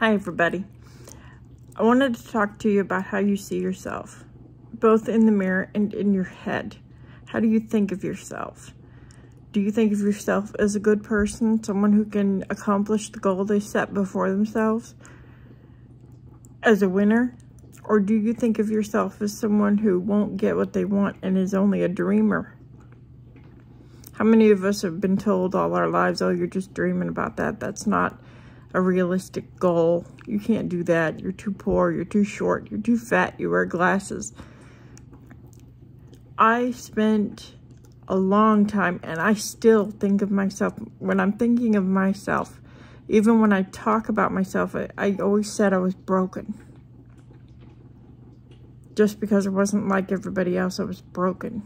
Hi, everybody. I wanted to talk to you about how you see yourself, both in the mirror and in your head. How do you think of yourself? Do you think of yourself as a good person, someone who can accomplish the goal they set before themselves, as a winner? Or do you think of yourself as someone who won't get what they want and is only a dreamer? How many of us have been told all our lives, oh, you're just dreaming about that. That's not a realistic goal. You can't do that. You're too poor. You're too short. You're too fat. You wear glasses. I spent a long time and I still think of myself, when I'm thinking of myself, even when I talk about myself, I, I always said I was broken. Just because I wasn't like everybody else, I was broken.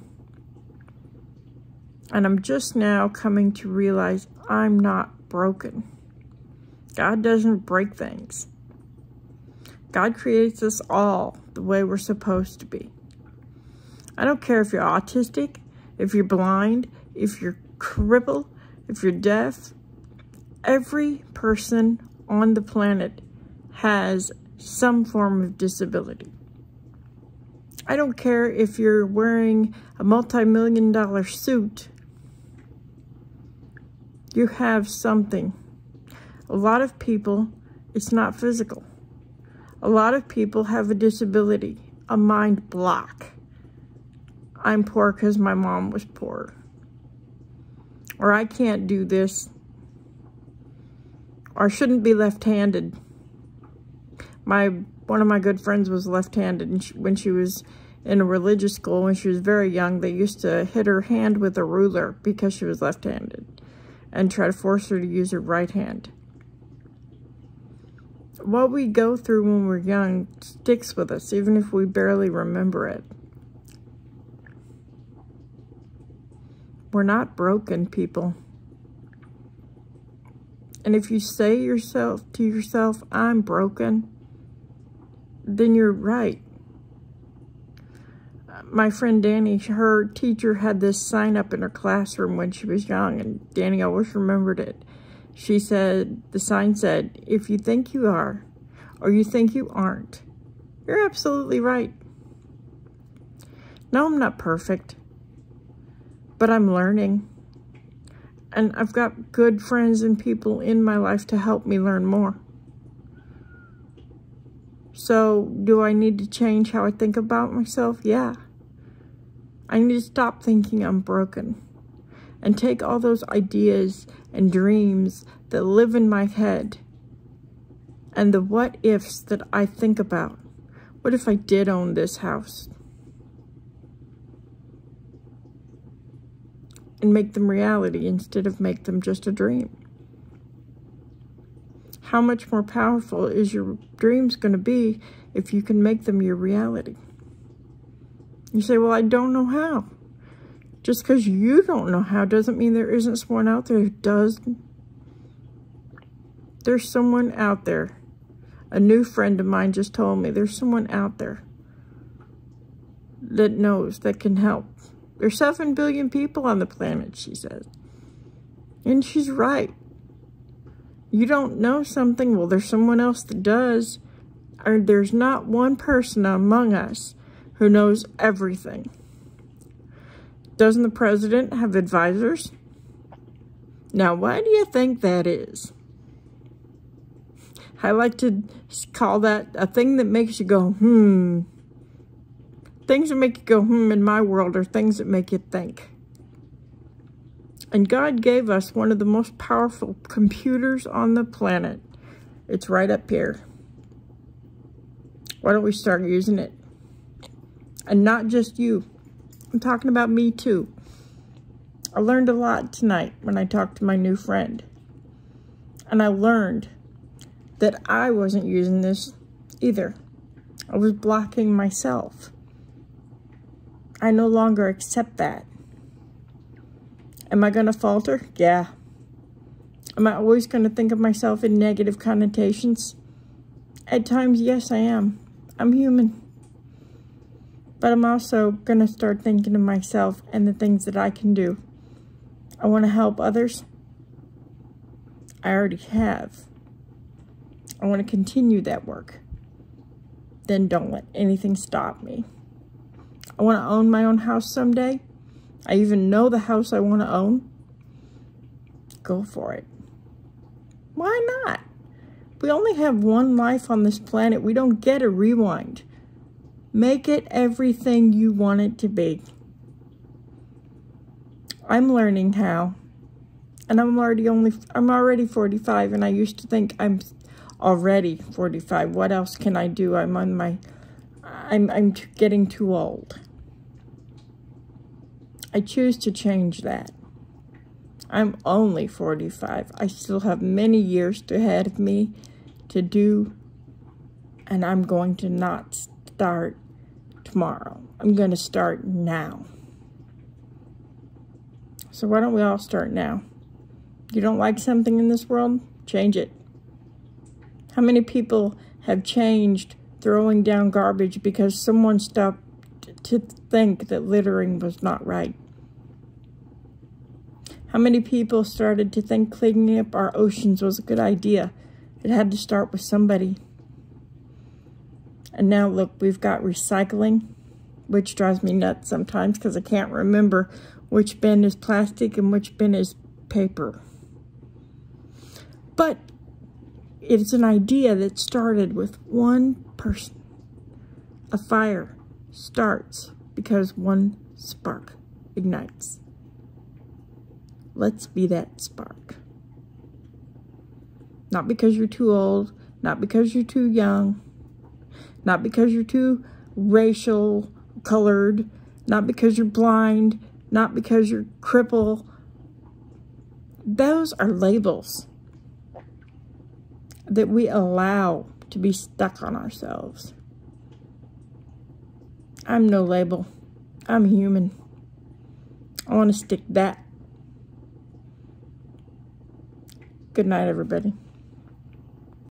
And I'm just now coming to realize I'm not broken. God doesn't break things. God creates us all the way we're supposed to be. I don't care if you're autistic, if you're blind, if you're crippled, if you're deaf. Every person on the planet has some form of disability. I don't care if you're wearing a multi-million dollar suit. You have something a lot of people, it's not physical. A lot of people have a disability, a mind block. I'm poor because my mom was poor. Or I can't do this. Or shouldn't be left-handed. My One of my good friends was left-handed and when she was in a religious school when she was very young, they used to hit her hand with a ruler because she was left-handed and try to force her to use her right hand what we go through when we're young sticks with us, even if we barely remember it. We're not broken people. And if you say yourself to yourself, I'm broken, then you're right. My friend Danny, her teacher had this sign up in her classroom when she was young, and Danny always remembered it. She said, the sign said, if you think you are or you think you aren't, you're absolutely right. No, I'm not perfect, but I'm learning. And I've got good friends and people in my life to help me learn more. So, do I need to change how I think about myself? Yeah. I need to stop thinking I'm broken and take all those ideas and dreams that live in my head and the what ifs that I think about. What if I did own this house? And make them reality instead of make them just a dream. How much more powerful is your dreams going to be if you can make them your reality? You say, well, I don't know how. Just because you don't know how doesn't mean there isn't someone out there who does. There's someone out there. A new friend of mine just told me there's someone out there that knows, that can help. There's 7 billion people on the planet, she says. And she's right. You don't know something, well, there's someone else that does. Or there's not one person among us who knows everything. Doesn't the president have advisors? Now, why do you think that is? I like to call that a thing that makes you go, hmm. Things that make you go, hmm, in my world are things that make you think. And God gave us one of the most powerful computers on the planet. It's right up here. Why don't we start using it? And not just you. I'm talking about me too. I learned a lot tonight when I talked to my new friend. And I learned that I wasn't using this either. I was blocking myself. I no longer accept that. Am I going to falter? Yeah. Am I always going to think of myself in negative connotations? At times, yes, I am. I'm human. But I'm also going to start thinking of myself and the things that I can do. I want to help others. I already have. I want to continue that work. Then don't let anything stop me. I want to own my own house someday. I even know the house I want to own. Go for it. Why not? We only have one life on this planet. We don't get a rewind. Make it everything you want it to be. I'm learning how. And I'm already only I'm already 45 and I used to think I'm already 45. What else can I do? I'm on my I'm I'm getting too old. I choose to change that. I'm only 45. I still have many years ahead of me to do and I'm going to not start tomorrow. I'm going to start now. So why don't we all start now? You don't like something in this world? Change it. How many people have changed throwing down garbage because someone stopped to think that littering was not right? How many people started to think cleaning up our oceans was a good idea? It had to start with somebody. And now look, we've got recycling, which drives me nuts sometimes because I can't remember which bin is plastic and which bin is paper. But it's an idea that started with one person. A fire starts because one spark ignites. Let's be that spark. Not because you're too old, not because you're too young, not because you're too racial colored, not because you're blind, not because you're crippled. Those are labels that we allow to be stuck on ourselves. I'm no label. I'm human. I want to stick that. Good night, everybody.